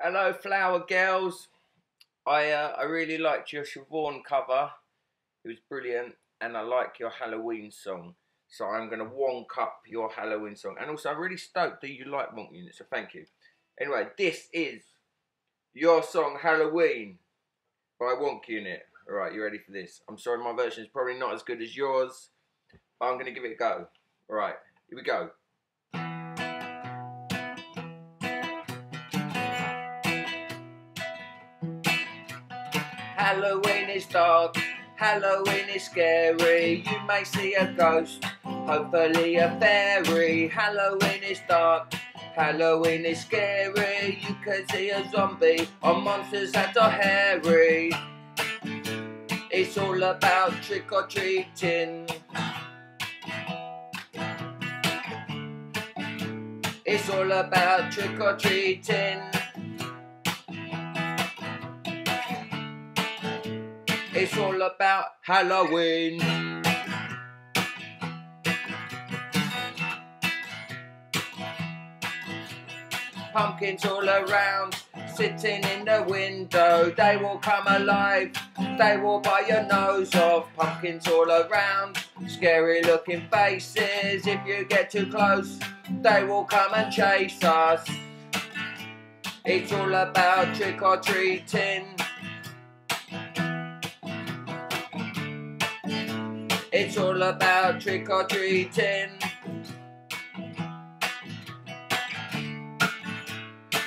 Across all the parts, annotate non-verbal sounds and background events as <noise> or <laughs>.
Hello, Flower Girls. I uh, I really liked your Siobhan cover. It was brilliant, and I like your Halloween song. So I'm going to wonk up your Halloween song. And also, I'm really stoked that you like Wonk Unit, so thank you. Anyway, this is your song Halloween by Wonk Unit. Alright, you ready for this? I'm sorry, my version is probably not as good as yours, but I'm going to give it a go. Alright, here we go. Halloween is dark, Halloween is scary. You may see a ghost, hopefully a fairy. Halloween is dark, Halloween is scary. You could see a zombie or monsters that are hairy. It's all about trick or treating. It's all about trick or treating. It's all about Halloween. Pumpkins all around, sitting in the window. They will come alive, they will bite your nose off. Pumpkins all around, scary looking faces. If you get too close, they will come and chase us. It's all about trick or treating. It's all about trick or treating.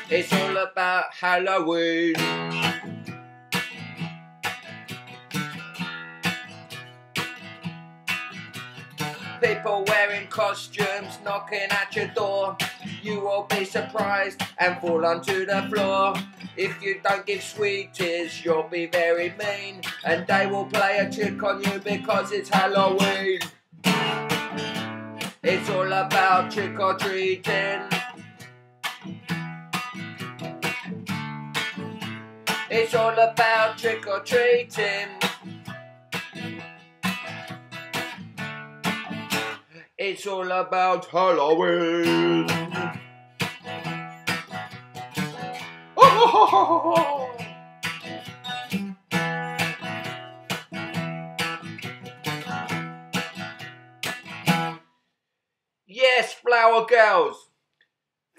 It's all about Halloween. People wearing costumes knocking at your door. You will be surprised and fall onto the floor. If you don't give sweeties, you'll be very mean. And they will play a trick on you because it's Halloween. It's all about trick or treating. It's all about trick or treating. It's all about Halloween. Oh, <laughs> yes, Flower Girls.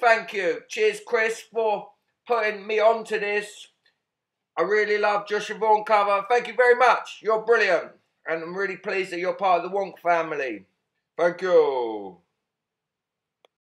Thank you. Cheers, Chris, for putting me onto this. I really love your Siobhan cover. Thank you very much. You're brilliant. And I'm really pleased that you're part of the Wonk family. Thank you.